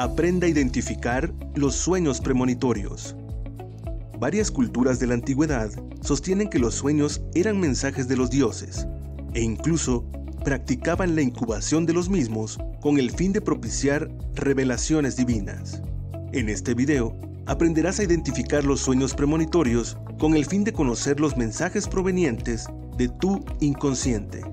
Aprenda a identificar los sueños premonitorios. Varias culturas de la antigüedad sostienen que los sueños eran mensajes de los dioses e incluso practicaban la incubación de los mismos con el fin de propiciar revelaciones divinas. En este video aprenderás a identificar los sueños premonitorios con el fin de conocer los mensajes provenientes de tu inconsciente.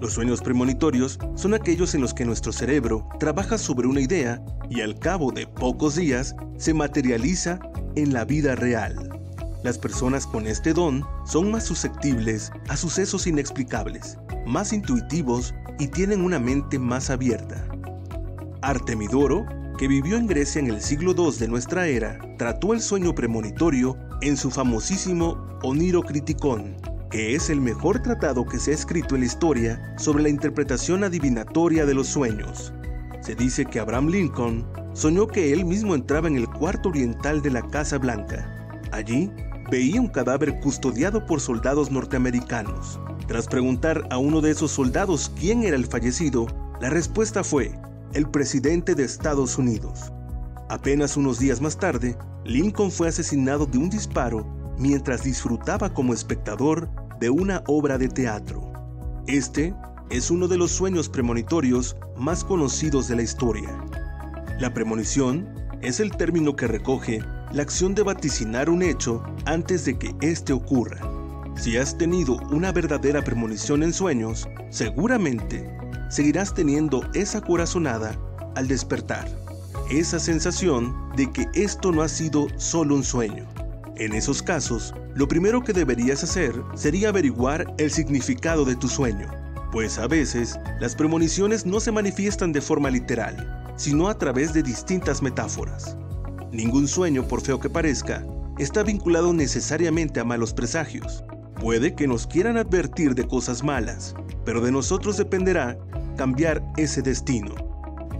Los sueños premonitorios son aquellos en los que nuestro cerebro trabaja sobre una idea y al cabo de pocos días se materializa en la vida real. Las personas con este don son más susceptibles a sucesos inexplicables, más intuitivos y tienen una mente más abierta. Artemidoro que vivió en Grecia en el siglo II de nuestra era, trató el sueño premonitorio en su famosísimo Oniro Criticón, que es el mejor tratado que se ha escrito en la historia sobre la interpretación adivinatoria de los sueños. Se dice que Abraham Lincoln soñó que él mismo entraba en el cuarto oriental de la Casa Blanca. Allí veía un cadáver custodiado por soldados norteamericanos. Tras preguntar a uno de esos soldados quién era el fallecido, la respuesta fue el presidente de Estados Unidos. Apenas unos días más tarde, Lincoln fue asesinado de un disparo mientras disfrutaba como espectador de una obra de teatro. Este es uno de los sueños premonitorios más conocidos de la historia. La premonición es el término que recoge la acción de vaticinar un hecho antes de que éste ocurra. Si has tenido una verdadera premonición en sueños, seguramente seguirás teniendo esa corazonada al despertar, esa sensación de que esto no ha sido solo un sueño. En esos casos, lo primero que deberías hacer sería averiguar el significado de tu sueño, pues a veces las premoniciones no se manifiestan de forma literal, sino a través de distintas metáforas. Ningún sueño, por feo que parezca, está vinculado necesariamente a malos presagios. Puede que nos quieran advertir de cosas malas, pero de nosotros dependerá cambiar ese destino.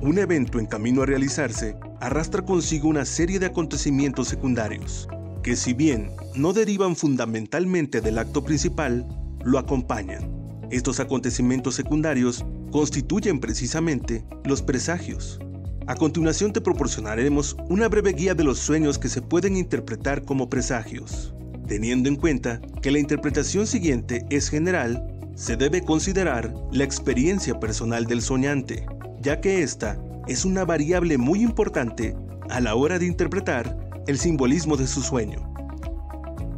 Un evento en camino a realizarse arrastra consigo una serie de acontecimientos secundarios, que si bien no derivan fundamentalmente del acto principal, lo acompañan. Estos acontecimientos secundarios constituyen precisamente los presagios. A continuación te proporcionaremos una breve guía de los sueños que se pueden interpretar como presagios. Teniendo en cuenta que la interpretación siguiente es general, se debe considerar la experiencia personal del soñante, ya que esta es una variable muy importante a la hora de interpretar el simbolismo de su sueño.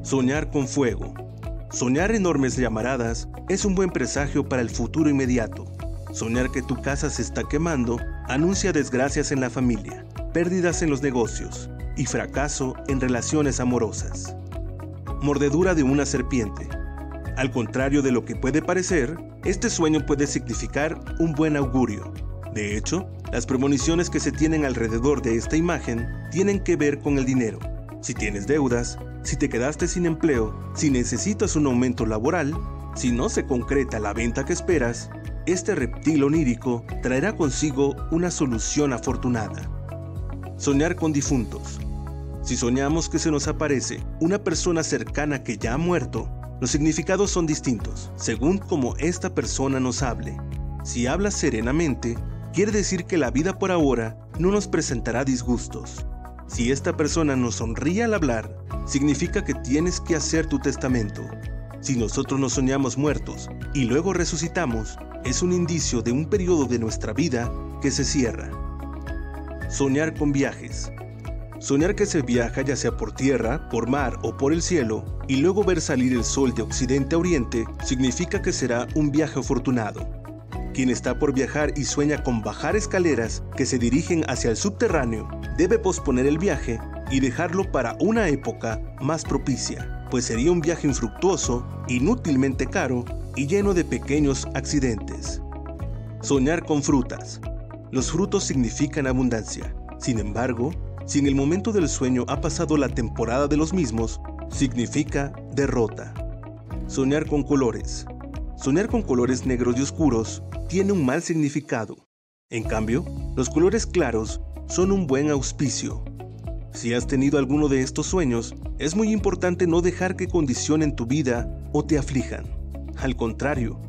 Soñar con fuego. Soñar enormes llamaradas es un buen presagio para el futuro inmediato. Soñar que tu casa se está quemando anuncia desgracias en la familia, pérdidas en los negocios y fracaso en relaciones amorosas. Mordedura de una serpiente. Al contrario de lo que puede parecer, este sueño puede significar un buen augurio. De hecho, las premoniciones que se tienen alrededor de esta imagen tienen que ver con el dinero. Si tienes deudas, si te quedaste sin empleo, si necesitas un aumento laboral, si no se concreta la venta que esperas, este reptil onírico traerá consigo una solución afortunada. Soñar con difuntos. Si soñamos que se nos aparece una persona cercana que ya ha muerto, los significados son distintos, según como esta persona nos hable. Si habla serenamente, quiere decir que la vida por ahora no nos presentará disgustos. Si esta persona nos sonríe al hablar, significa que tienes que hacer tu testamento. Si nosotros nos soñamos muertos y luego resucitamos, es un indicio de un periodo de nuestra vida que se cierra. Soñar con viajes. Soñar que se viaja ya sea por tierra, por mar o por el cielo, y luego ver salir el sol de occidente a oriente, significa que será un viaje afortunado. Quien está por viajar y sueña con bajar escaleras que se dirigen hacia el subterráneo, debe posponer el viaje y dejarlo para una época más propicia, pues sería un viaje infructuoso, inútilmente caro y lleno de pequeños accidentes. Soñar con frutas. Los frutos significan abundancia. Sin embargo, si en el momento del sueño ha pasado la temporada de los mismos, significa derrota. Soñar con colores. Soñar con colores negros y oscuros tiene un mal significado. En cambio, los colores claros son un buen auspicio. Si has tenido alguno de estos sueños, es muy importante no dejar que condicionen tu vida o te aflijan. Al contrario,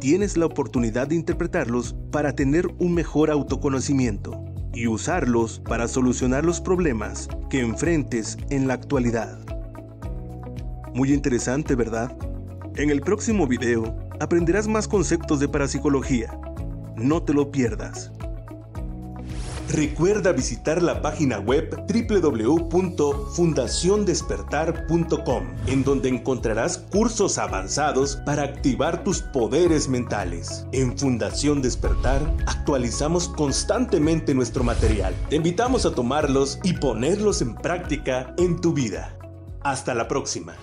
tienes la oportunidad de interpretarlos para tener un mejor autoconocimiento y usarlos para solucionar los problemas que enfrentes en la actualidad. Muy interesante, ¿verdad? En el próximo video aprenderás más conceptos de parapsicología. No te lo pierdas. Recuerda visitar la página web www.fundaciondespertar.com, en donde encontrarás cursos avanzados para activar tus poderes mentales. En Fundación Despertar actualizamos constantemente nuestro material. Te invitamos a tomarlos y ponerlos en práctica en tu vida. Hasta la próxima.